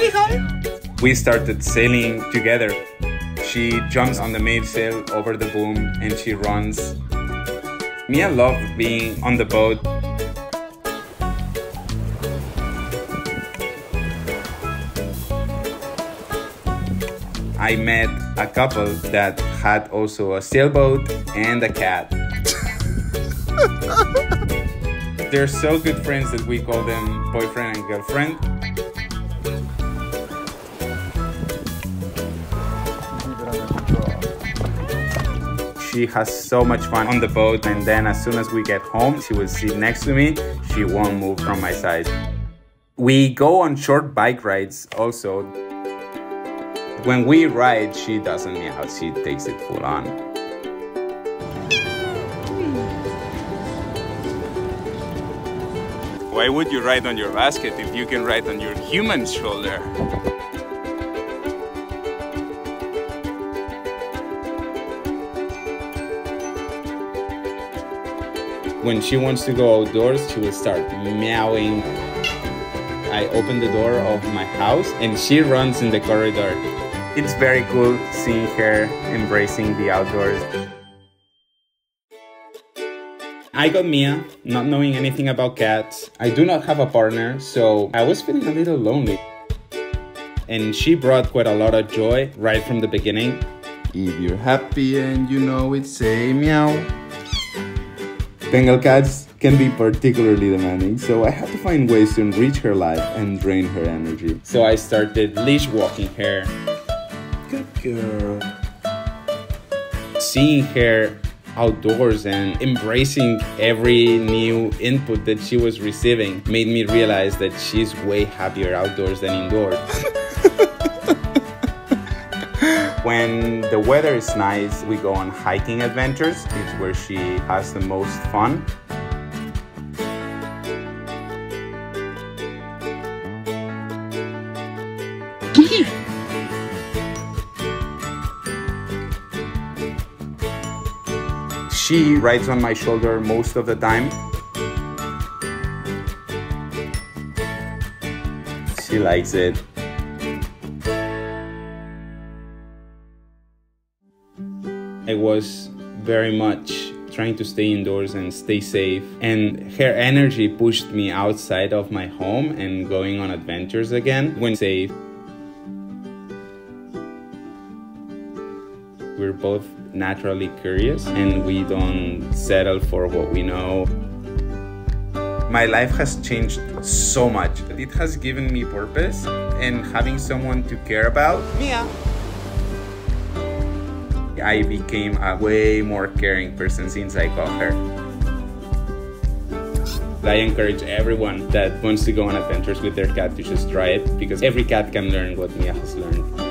say hi. We started sailing together. She jumps on the mainsail over the boom and she runs. Mia loved being on the boat. I met a couple that had also a sailboat and a cat. They're so good friends that we call them boyfriend and girlfriend. She has so much fun on the boat, and then as soon as we get home, she will sit next to me. She won't move from my side. We go on short bike rides also. When we ride, she doesn't meow, she takes it full on. Why would you ride on your basket if you can ride on your human shoulder? When she wants to go outdoors, she will start meowing. I open the door of my house and she runs in the corridor. It's very cool seeing her embracing the outdoors. I got Mia, not knowing anything about cats. I do not have a partner, so I was feeling a little lonely. And she brought quite a lot of joy right from the beginning. If you're happy and you know it, say meow. Bengal cats can be particularly demanding, so I had to find ways to enrich her life and drain her energy. So I started leash walking her. Good girl. Seeing her outdoors and embracing every new input that she was receiving made me realize that she's way happier outdoors than indoors. when the weather is nice, we go on hiking adventures. It's where she has the most fun. She rides on my shoulder most of the time. She likes it. I was very much trying to stay indoors and stay safe. And her energy pushed me outside of my home and going on adventures again when safe. We're both naturally curious and we don't settle for what we know. My life has changed so much. It has given me purpose and having someone to care about. Mia. I became a way more caring person since I got her. I encourage everyone that wants to go on adventures with their cat to just try it because every cat can learn what Mia has learned.